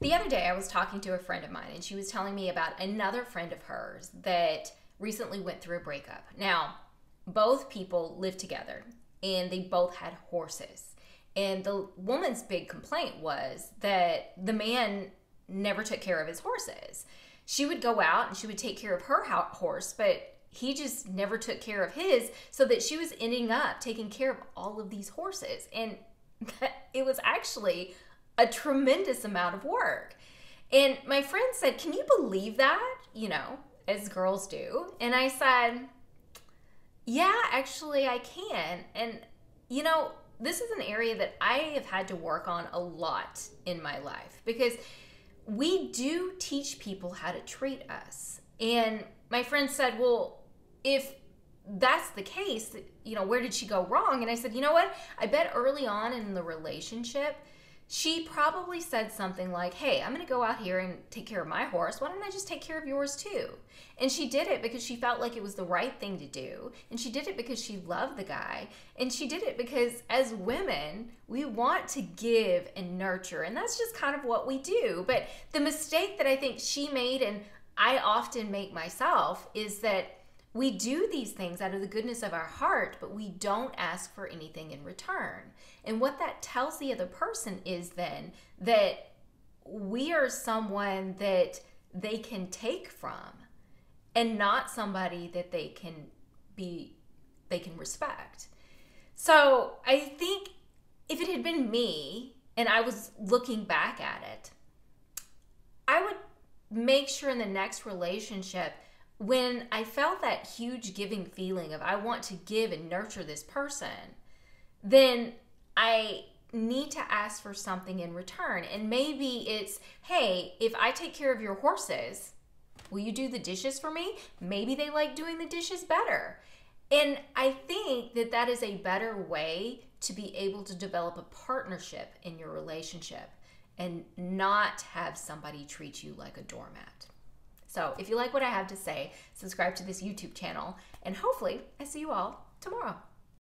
The other day, I was talking to a friend of mine, and she was telling me about another friend of hers that recently went through a breakup. Now, both people lived together, and they both had horses. And the woman's big complaint was that the man never took care of his horses. She would go out and she would take care of her horse, but he just never took care of his, so that she was ending up taking care of all of these horses. And it was actually a tremendous amount of work. And my friend said, Can you believe that? You know, as girls do. And I said, Yeah, actually, I can. And, you know, this is an area that I have had to work on a lot in my life because we do teach people how to treat us. And my friend said, Well, if that's the case, you know, where did she go wrong? And I said, You know what? I bet early on in the relationship, she probably said something like, Hey, I'm going to go out here and take care of my horse. Why don't I just take care of yours too? And she did it because she felt like it was the right thing to do. And she did it because she loved the guy. And she did it because as women, we want to give and nurture. And that's just kind of what we do. But the mistake that I think she made, and I often make myself, is that we do these things out of the goodness of our heart, but we don't ask for anything in return. And what that tells the other person is then that we are someone that they can take from and not somebody that they can be they can respect. So, I think if it had been me and I was looking back at it, I would make sure in the next relationship when I felt that huge giving feeling of I want to give and nurture this person, then I need to ask for something in return. And maybe it's, hey, if I take care of your horses, will you do the dishes for me? Maybe they like doing the dishes better. And I think that that is a better way to be able to develop a partnership in your relationship and not have somebody treat you like a doormat. So if you like what I have to say, subscribe to this YouTube channel, and hopefully I see you all tomorrow.